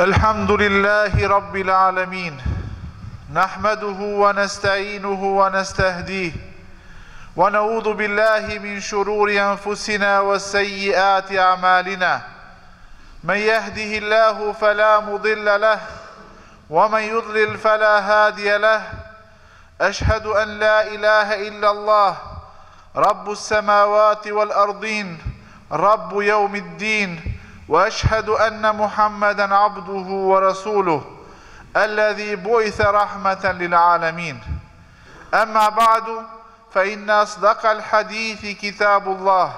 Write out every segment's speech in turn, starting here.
الحمد لله رب العالمين نحمده ونستعينه ونستهديه ونعوذ بالله من شرور أنفسنا وسيئات أعمالنا من يهده الله فلا مضل له ومن يضلل فلا هادي له أشهد أن لا إله إلا الله رب السماوات والأرضين رب يوم الدين واشهد ان محمدا عبده ورسوله الذي بعث رحمه للعالمين اما بعد فان اصدق الحديث كتاب الله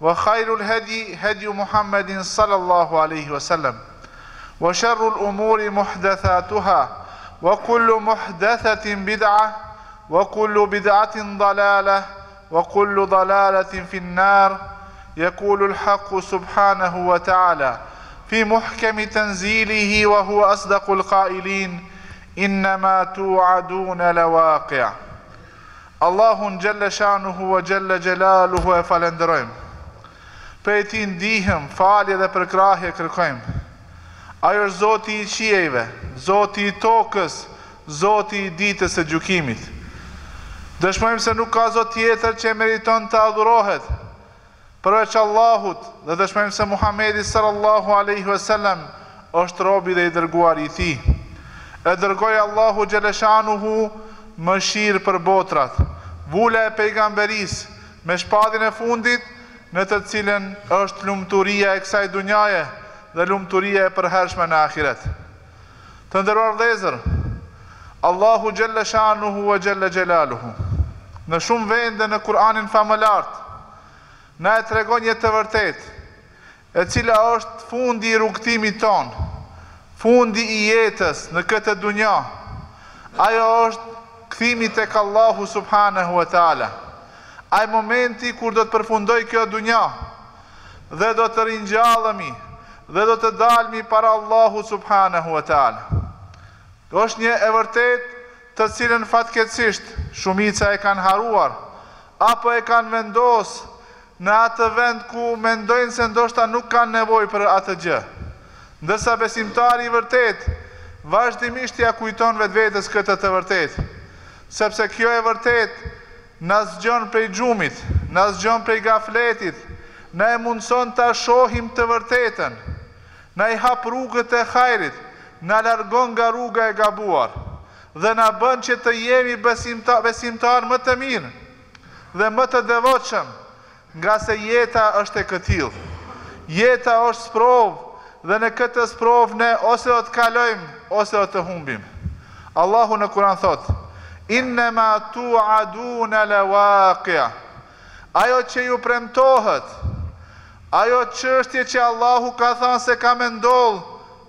وخير الهدي هدي محمد صلى الله عليه وسلم وشر الامور محدثاتها وكل محدثه بدعه وكل بدعه ضلاله وكل ضلاله في النار يقول الحق سبحانه وتعالى في محكم تنزيله وهو أصدق القائلين Inna ma tu'aduna la waqi'. Allahun xhelle shanuhu ve xhelle xhelaluhu e falënderojmë. Prej Tij ndihmë, falje dhe përkrahje kërkojmë. Ai është Zoti i qiejve, Zoti i tokës, Zoti i Ditës së Gjykimit. Dëshmojmë se nuk ka zot tjetër që meriton të adhurohet, Përveç Allahut, dhe dëshmojmë se Muhamedi sal-llahu alejhi ve selem është robi dhe i dërguar i Tij. E dërgoi Allahu xheleshanuhu mëshirë për botrat. Vula e pejgamberisë, me shpalljen e fundit, në të cilën është lumturia e kësaj dunjaje dhe lumturia e përhershme në ahiret. Të nderuar vëllezër, Allahu xhelle shanuhu ve xhelle xhelaluhu në shumë vende në Kur'anin famëlartë na e tregon një të vërtetë, e cila është fundi i rrugëtimit tonë, fundi i jetës në këtë dunja, ajo është kthimi tek Allahu subhanehu ve teala, ai momenti kur do të përfundojë kjo dunja, Dhe do të ringjallemi dhe do të dalmi para Allahu subhanehu ve teala. Kjo është një e vërtetë të cilën fatkeqësisht shumica e kanë harruar apo e kanë vendos në atë vend ku mendojnë se ndoshta nuk kanë nevojë për atë gjë. Ndërsa besimtari i vërtetë vazhdimisht ia kujton vetvetes këtë të vërtetë, sepse kjo e vërtetë Na zgjon prej gjumit, na zgjon prej gafletit, na e mundëson ta shohim të vërtetën, na i hap rrugët e hajrit, na largon nga rruga e gabuar dhe na bën që të jemi besimtarë më të mirë dhe më të devotshëm Ngase jeta është e këtillë. Jeta është sprovë dhe në këtë sprovë ne ose do të kalojmë ose do të humbim. Allahu në Kur'an thotë, Inna ma tu'aduna la waqi'. Ajo që ju premtohet, ajo çështje që Allahu ka thanë se ka me ndodhë,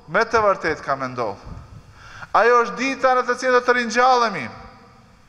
me të vërtetë ka me ndodhë. Ajo është dita në të cilën do të ringjallemi.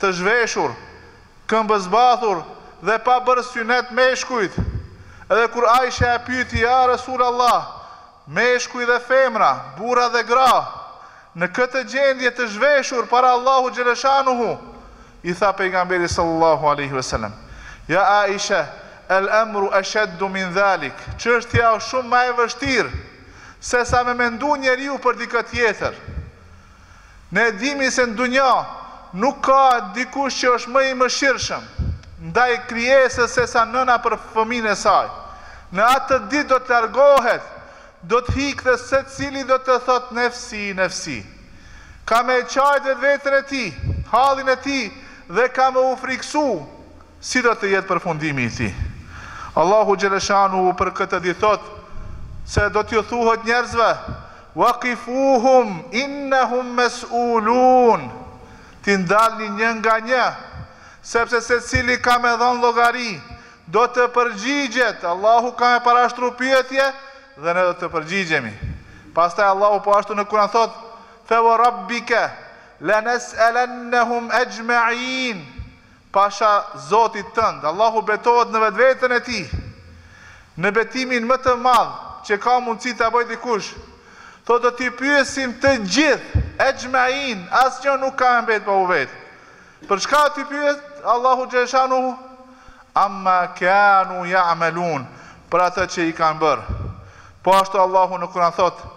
Të zhveshur, këmbëzbathur dhe pa bërë synet meshkujt. Edhe kur Aishja e pyti ja Resulallah, meshkuj dhe femra, burra dhe gra, në këtë gjendje të zhveshur para Allahu xheleshanuhu, i tha Pejgamberi sallallahu alejhi ve selem, ja Aishe, el emru esheddu min dhalik, çështja është shumë ma e vështirë, sesa me mendu njeriu për dikë tjetër. Ne e dimi se në dunja nuk ka dikush që është më i mëshirshëm ndaj krijesës sesa nëna për fëmijën e saj. Në atë ditë do të largohet, do të ikë dhe secili do të thotë nefsi nefsi. Ka me e qajtë vetveten e tij, hallin e tij dhe ka me u frikësu si do të jetë përfundimi i tij. Allahu xheleshanuhu për këtë ditë thotë se do t'iu thuhet njerëzve, Waqifuhum innahum mes'ulun, T'i ndalni një nga një, sepse secili ka me dhon llogari, do të përgjigjet, Allahu ka me parashtru pyetje dhe ne do të përgjigjemi. Pastaj Allahu po ashtu në Kur'an thotë, Fe'warabbike lenes'elennehum ejma'in, Pasha Zotin tënd, Allahu betohet në vetveten e tij, në betimin më të madh që ka mundësi ta bëjë dikush, thotë do t'i pyesim të gjithë, exhma'in, asnjë nuk ka me mbet pa u vet. Për çka t'i pyet Allahu xheleshanuhu? Amma kanu ya'malun, për atë që i kanë bërë. Po ashtu Allahu në Kur'an thotë,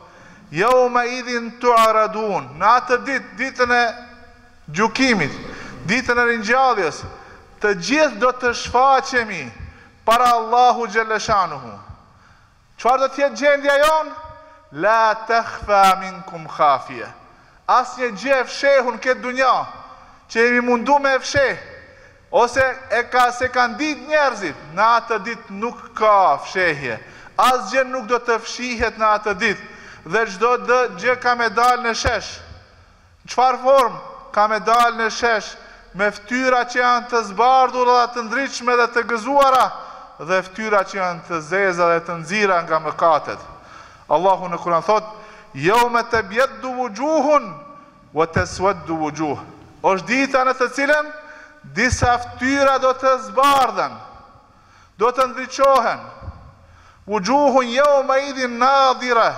Yawma idhin tu'radun, në atë ditë, ditën e Gjykimit, Ditën e Ringjalljes, të gjithë do të shfaqemi para Allahu xhelle shanuhu. Çfarë do të jetë gjendja jonë? La takhfa minkum khafie. Asnjë gjë e fshehur në këtë dunja, që jemi mundu me e fsheh, ose s'e kanë ditë njerëzit, në atë ditë nuk ka fshehje. Asgjë nuk do të fshihet në atë ditë, dhe çdo gjë ka me dalë në shesh. Çfarë formë ka me dalë në shesh me ftyra që janë të zbardhura dhe të ndritshme dhe të gëzuara dhe ftyra që janë të zeza dhe të nxira nga mëkatet? Allahu në Kur'an thotë, Yawma tabyaddu wujuhun wa taswaddu wujuh, Është dita në të cilën disa ftyra do të zbardhen, do të ndriçohen, wujuhun yawma idhin nadhirah,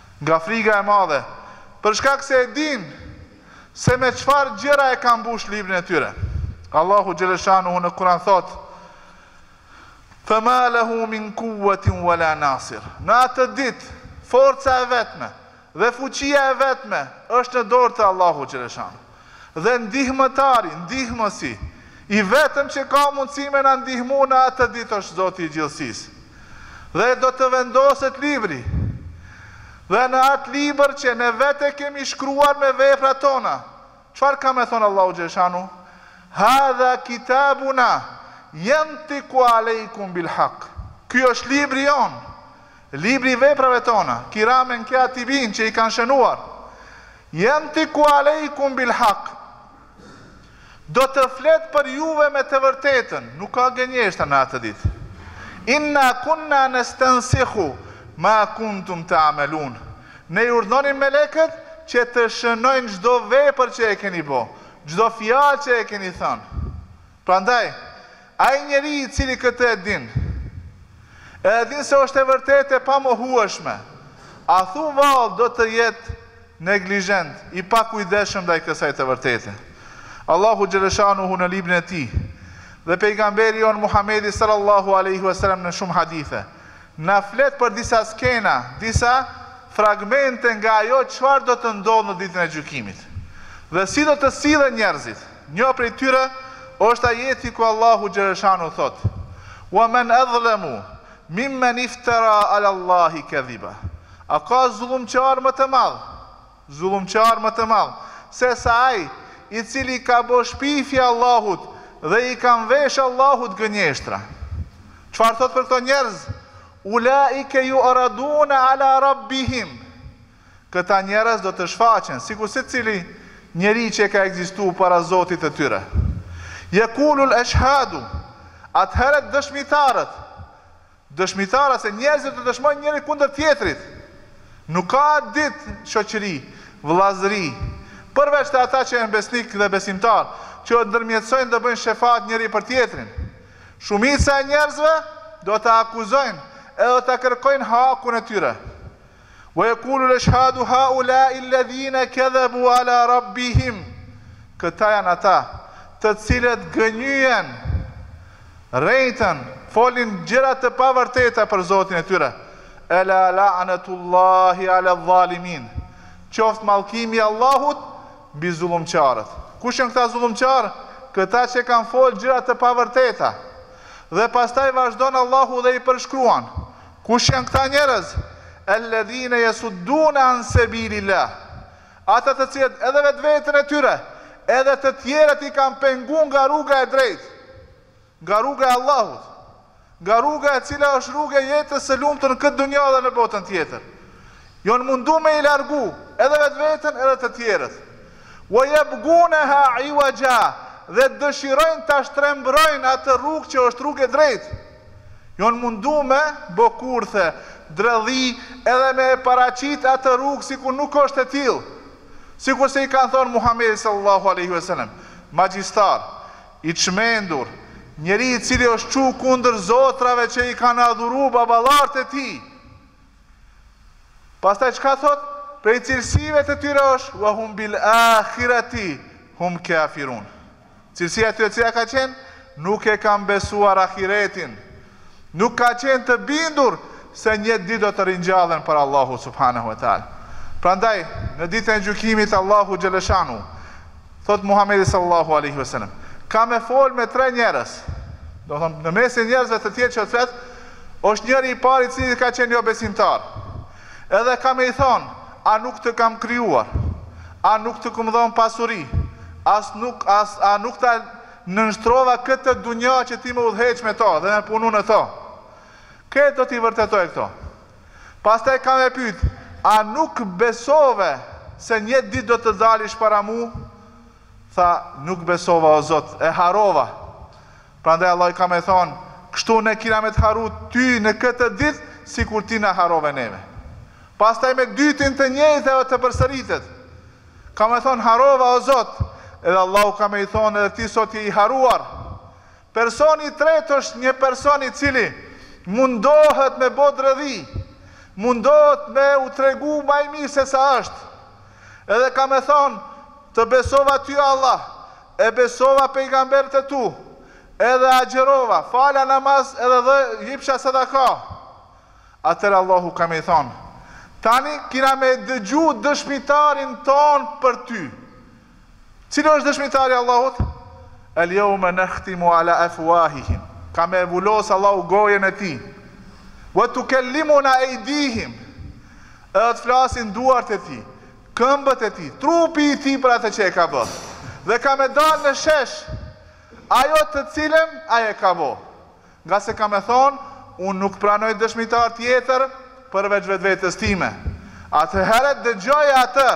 Nga friga e madhe, për shkak se e dinë se me çfarë gjëra e kanë mbushë librin e tyre. Allahu xheleshanuhu në Kur'an thotë, Fema lehu min kuwwatin wala nasir. Në atë ditë, forca e vetme dhe fuqia e vetme është në dorë të Allahu xheleshanuhu. Dhe ndihmëtari, ndihmësi, i vetëm që ka mundësi me na ndihmu në atë ditë është Zoti i Gjithësisë. Dhe do të vendoset libri. Dhe në atë libër që ne vetë e kemi shkruar me veprat tona, çfarë ka me thonë Allahu xheleshanuhu? Hadha kitabuna yantiqu alejkum bil hak. Ky është libri jonë, libri i veprave tona, kiramen katibin që i kanë shënuar. Jentiku alejkum bil hak, Do të flet për juve me të vërtetën, nuk ka gënjeshtra në atë ditë. Inna kunna nestansikhu ma kuntum ta'malun, Ne i urdhënonim melekët që të shënojnë çdo vepër që e keni bo, çdo fjalë që e keni thënë. Prandaj, ai njeri i cili këtë e din, e e din se është e vërtetë e pamohueshme, a thu vallë do të jetë neglizhent, i pakujdesshëm ndaj kësaj të vërtete. Allahu xheleshanuhu në librin e Tij dhe Pejgamberi jonë Muhamedi sallallahu alejhi ve selem në shumë hadithe na flet për disa skena, disa fragmente nga ajo çfarë do të ndodhë në Ditën e Gjykimit dhe si do të sillen njerëzit. Një prej tyre është ajeti ku Allahu xheleshanu thotë, Wa men adhlamu mimmen iftara ala Allahi kadhiba, A ka zullumqar më të madh, zullumqar më të madh, sesa ai, i cili i ka bo shpifje Allahut dhe i ka mvesh Allahut gënjeshtra? Çfarë thotë për këto njerëz, Ulaike ju'radune ala rabbihim, Këta njerëz do të shfaqen, sikur secili njeri që ka ekzistu para Zotit të tyre. Jekulul eshhadu, atëherë dëshmitarët, dëshmitarët, se njerëzit do të dëshmojnë njëri kundër tjetrit. Nuk ka atë ditë shoqëri, vëllazëri, përveç te ata që janë besnikë dhe besimtarë, që do të ndërmjetësojnë dhe bëjnë shefaat njëri për tjetrin. Shumica e njerëzve do të akuzojnë edhe do të kërkojnë hakun e tyre. Wa yaqulu al-ashhadu haula'i alladhina kadhabu 'ala rabbihim, Këta janë ata, të cilët gënjyen, rrejtën, folin gjëra të pavërteta për Zotin e tyre, Ela la'natullahi 'ala adh-dhalimin, Qoftë mallkimi i Allahut mbi zullumqarët. Kush janë këta zullumqarë? Këta që kanë folë gjëra të pavërteta. Dhe pastaj vazhdon Allahu dhe i përshkruan, Kush janë këta njerëz? Elledhine jesuddune an sebilillah. Ata të cilët edhe vetveten e tyre, edhe të tjerët i kanë pengu nga rruga e drejtë. Nga rruga e Allahut. Nga rruga e cila është rrugë e jetës së lumtur në këtë dunja dhe në botën tjetër. Janë mundu me i largu edhe vetveten edhe të tjerët. Wa yabgunaha iwaja dhe dëshirojnë ta shtrembërojnë atë rrugë që është rrugë e drejtë. Jonë mundu me bo kurthe, dredhi edhe me e paraqit atë rrugë sikur nuk është e tillë. Sikurse i kanë thonë Muhamedit sallallahu alejhi ve selem, Magjistar, i çmendur, njeri i cili është çu kundër zotrave që i kanë adhuru baballartë e tij. Pastaj çka thotë, Prej cilësive të tyre është, Wa hum bil ahirati hum kafirun. Cilësia e tyre cila ka qenë? Nuk e kanë besuar ahiretin. Nuk kanë qenë të bindur se një ditë do të ringjallen para Allahut subhanehu ve teala. Prandaj, në ditën e gjykimit Allahu xheleshanu thot Muhamedi sallallahu alaihi wasallam, ka me fol me tre njerëz. Domethonë në mesin e njerëzve të tjerë që flet, është njeri i parë i cili ka qenë jo besimtar. Edhe ka me i thonë, A nuk të kam krijuar? A nuk të kam dhonë pasuri? As, as, a nuk ta nënshtrova këtë dunja që ti me udhëheq me to dhe me punu në to? Krejt do t'i vërtetojë këto. Pastaj ka me pyet, A nuk besove se një ditë do të dalish para mu? Tha, Nuk besova, o Zot, e harrova. Prandaj Allahu ka me thonë, Kështu ne kina me të harru ty në këtë ditë sikur ti na harrove neve. Pastaj me dytin e njëjta do të përsëritet. Ka me thonë, Harrova o Zot, edhe Allahu ka me i thonë, edhe ti sot je i harruar. Personi i tretë është një person i cili mundohet me bo dredhi, mundohet me u tregu ma i mirë se sa është. Edhe ka me thonë, Të besova Ty Allah, i besova Pejgamberët e Tu, edhe agjërova, fala namaz edhe dhe jipsha sadaka. Atëherë Allahu ka me i thonë, Tani kina me e dëgju dëshmitarin tonë për ty. Cili është dëshmitari i Allahut? Al-yawma nakhtimu ala afwahihim, ka me e vulosë Allahu gojën e tij, wa tukallimuna aydihim, e do të flasin duart e tij, këmbët e tij, trupi i tij për atë që e ka bo, dhe ka me dalë në shesh ajo të cilën ai e ka bo. Ngase ka me thonë, unë nuk pranoj dëshmitar tjetër përveç vetvetes time. Atëherë dëgjoje atë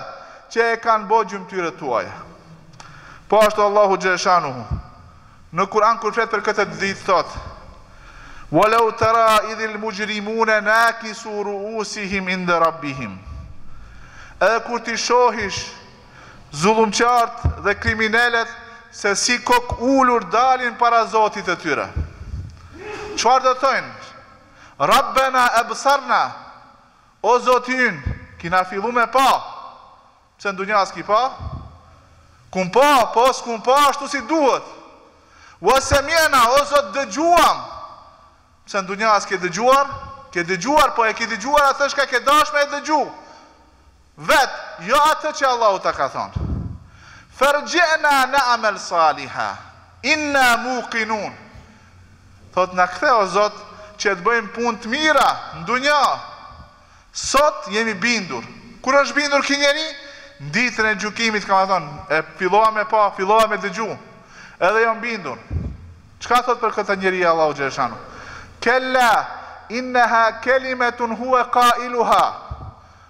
që e kanë bo gjymtyrët tuaja. Po ashtu Allahu xheleshanuhu në Kur'an kur flet për këtë ditë thotë, Walau tara idhil mujrimune nakisu ruusihim inda rabbihim. Edhe kur t'i shohish Zullumqarët dhe kriminelët se si kok ulur dalin para Zotit e tyre. Çfarë do thojnë? Rabbena ebsarna, O Zoti ynë, kina fillu me pa, pse n'dunja s'ki pa? Kum pa, po s'kum pa ashtu si duhet. Wa semi'na, O Zot dëgjuam, pse n'dunja s'ke dëgjuar? Ke dëgjuar, po e ke dëgjuar atë çka ke dashtë me e dëgju. Vetë, jo atë që Allahu ta ka thonë. Ferji'na na'mal saliha, inna muqinun. Thotë, na kthe o Zot që të bëjmë punë të mira në dunja. Sot jemi bindur. Kur është bindur ky njeri? Në ditën e gjykimit, ka me thënë, e fillova me pa, fillova me dëgju. Edhe jam bindur. Çka thotë për këtë njeri Allahu xhele shanuhu? Kella innaha kalimatun huwa qailuha.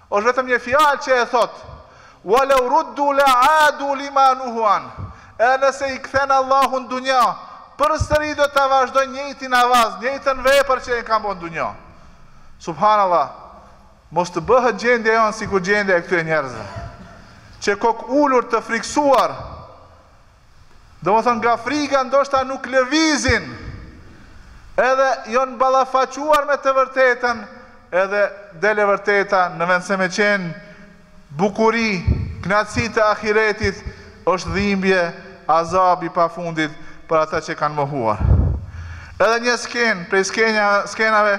Është vetëm një fjalë që e thotë, Wa law ruddu la adu lima nuhu anh, Edhe nëse i kthen Allahu në dunja, përsëri do ta vazhdojnë njëjtin avaz, njëjtën vepër që e kanë bon në dunja. Subhanallah, mos të bëhet gjendja jonë sikur gjendja e këtyre njerëzve, që kokë ulur të frikësuar Domethonë nga friga ndoshta nuk lëvizin edhe janë ballafaquar me të vërtetën edhe del e vërteta në vend se me qenë bukuri, kënaqësi të ahiretit është dhimbje, azab i pafundit për ata që kanë mohuar. Edhe një skenë prej skenave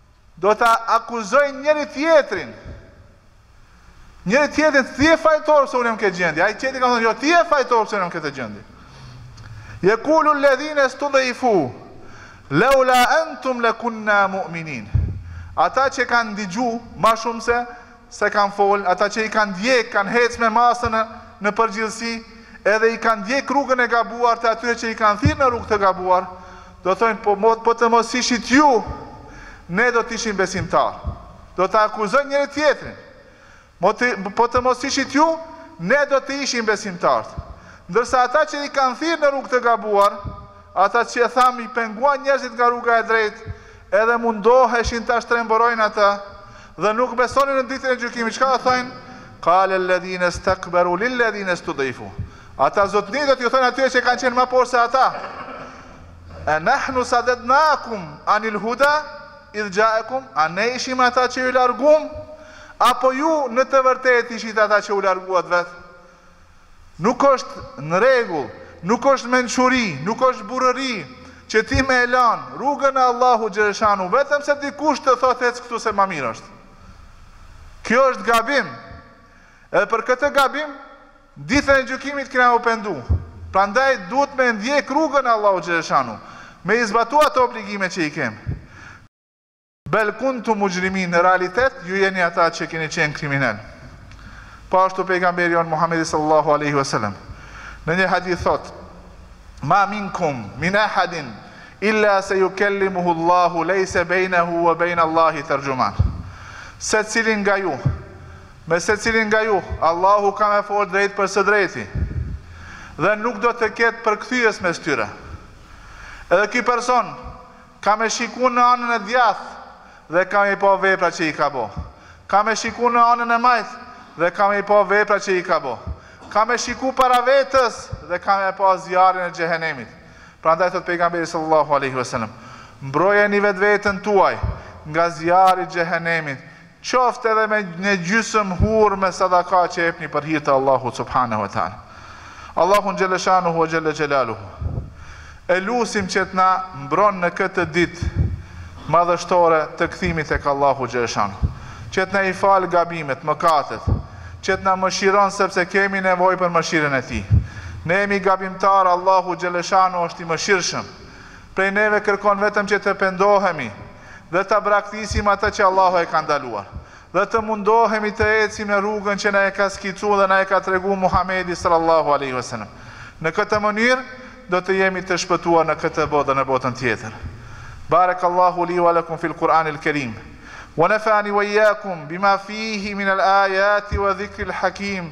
Do ta akuzojnë njëri-tjetrin. Njëri-tjetrin, ti je fajtor pse unë jam në këtë gjendje. Ai tjetri ka me thonë, jo, ti je fajtor pse unë jam në këtë gjendje. Yaqulu alladhina istud'ifu laula antum lakunna mu'minin. Ata që kanë digju ma shumë se se kanë folë, ata që i kanë ndjek, kanë hec me masën, në përgjithësi, edhe i kanë ndjek rrugën e gabuar të atyre që i kanë thirë në rrugë të gabuar, Do thojnë, Po mo, po të mos ishit ju, ne do të ishim besimtarë. Do të akuzojnë njëri tjetrin. Mo të, po të mos ishit ju, ne do të ishim besimtarë. Ndërsa ata që i kanë thirrë në rrugë të gabuar, ata që e thamë i penguan njerëzit nga rruga e drejtë, edhe mundoheshin ta shtrembërojnë atë, dhe nuk besonin në Ditën e Gjykimit, çka do thojnë? Qala alladhina istakbaru lilladhina istud'ifu. Ata zotni do t'iu thonë atyre që kanë qenë ma poshtë se ata, A nahnu sadadnakum anil huda idh ja'akum? A ne ishim ata që ju largum, apo ju në të vërtetë ishit ata që u larguat vetë? Nuk është në rregull, nuk është mençuri, nuk është burrëri, që ti me e lan rrugën e Allahut xheleshanu, vetëm se dikush të thotë ec këtu se ma mirë është. Kjo është gabim. Edhe për këtë gabim, Ditën e gjykimit kena u pendu, prandaj duhet me e ndjek rrugën e Allahut xheleshanu, me i zbatu ato obligime që i kem. Bel kuntum muxhrimin, në realitet ju jeni ata që keni qenë kriminelë. Po ashtu pejgamberi jonë Muhamedi sallallahu alejhi ve selem në një hadith thotë, Ma minkum min ahadin illa seyukellimuhu Allahu leyse beynehu ve beyne Allahi terxhuman. Secili nga ju Me secilin nga ju, Allahu ka me folë drejtpërsëdrejti, dhe nuk do të ketë përkthyes mes tyre. Edhe ky person ka me shiku në anën e djathtë dhe ka me i pa veprat që i ka bo. Ka me shiku në anën e majtë dhe ka me i pa veprat që i ka bo. Ka me shiku para vetes dhe ka me pa zjarrin e Xhehenemit. Prandaj thotë Pejgamberi sallallahu alejhi ve sellem, Mbrojeni vetveten tuaj nga zjarri i Xhehenemit, Qoftë edhe me një gjysëm hurme sadaka që epni për hir të Allahut subhanehu ue teala. Allahun xhelle shanuhu ue xhelle xhelaluhu e lusim që të na mbron në këtë ditë madhështore të kthimit tek Allahu xhelle shanuhu, që të na i falë gabimet, mëkatet, që të na mëshiron sepse kemi nevojë për mëshirën e tij. Ne jemi gabimtarë, Allahu xhelle shanuhu është i mëshirshëm. Prej neve kërkon vetëm që të pendohemi. dhe ta braktisim atë që Allahu e ka ndaluar, dhe të mundohemi të ecim në rrugën që na e ka skicu dhe na e ka tregu Muhamedi sallallahu alejhi ve selem. Në këtë mënyrë do të jemi të shpëtuar në këtë botë dhe në botën tjetër. Barekallahu li wa lakum fil Kur'anil Kerim. Wa nafa'ani wa iyyakum bima fihi min al-ayati wa dhikril hakim.